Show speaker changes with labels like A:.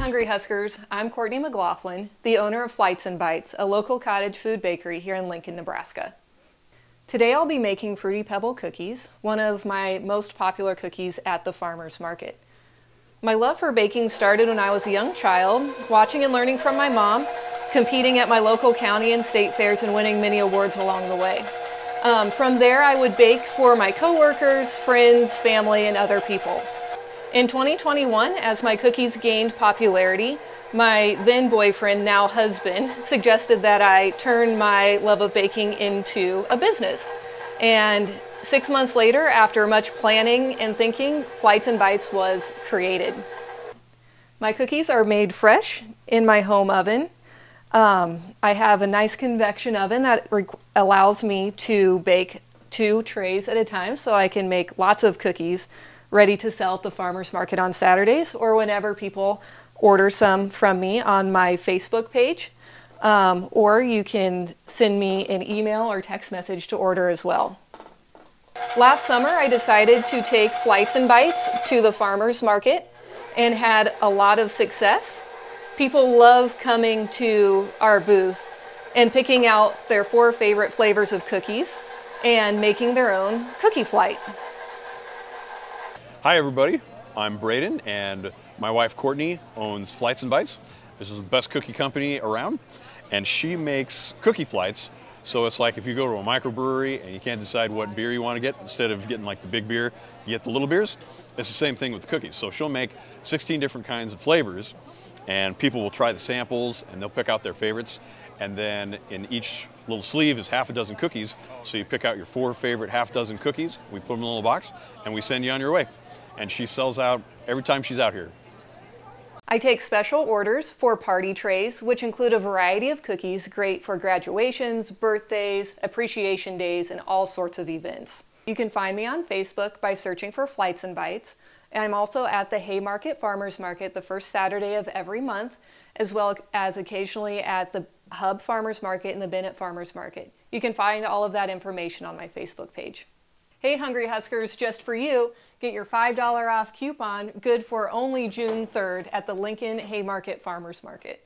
A: Hungry Huskers. I'm Courtney McLaughlin, the owner of Flights and Bites, a local cottage food bakery here in Lincoln, Nebraska. Today I'll be making Fruity Pebble cookies, one of my most popular cookies at the farmer's market. My love for baking started when I was a young child, watching and learning from my mom, competing at my local county and state fairs and winning many awards along the way. Um, from there I would bake for my coworkers, friends, family, and other people. In 2021, as my cookies gained popularity, my then boyfriend, now husband, suggested that I turn my love of baking into a business. And six months later, after much planning and thinking, Flights and Bites was created. My cookies are made fresh in my home oven. Um, I have a nice convection oven that allows me to bake two trays at a time so I can make lots of cookies ready to sell at the farmer's market on Saturdays or whenever people order some from me on my Facebook page. Um, or you can send me an email or text message to order as well. Last summer, I decided to take Flights and Bites to the farmer's market and had a lot of success. People love coming to our booth and picking out their four favorite flavors of cookies and making their own cookie flight.
B: Hi everybody, I'm Braden and my wife Courtney owns Flights and Bites. This is the best cookie company around and she makes cookie flights. So it's like if you go to a microbrewery and you can't decide what beer you want to get, instead of getting like the big beer, you get the little beers. It's the same thing with the cookies. So she'll make 16 different kinds of flavors and people will try the samples and they'll pick out their favorites. And then in each little sleeve is half a dozen cookies. So you pick out your four favorite half dozen cookies, we put them in a little box, and we send you on your way and she sells out every time she's out here.
A: I take special orders for party trays, which include a variety of cookies great for graduations, birthdays, appreciation days, and all sorts of events. You can find me on Facebook by searching for Flights and Bites. I'm also at the Haymarket Farmers Market the first Saturday of every month, as well as occasionally at the Hub Farmers Market and the Bennett Farmers Market. You can find all of that information on my Facebook page. Hey Hungry Huskers, just for you, get your $5 off coupon good for only June 3rd at the Lincoln Haymarket Farmers Market.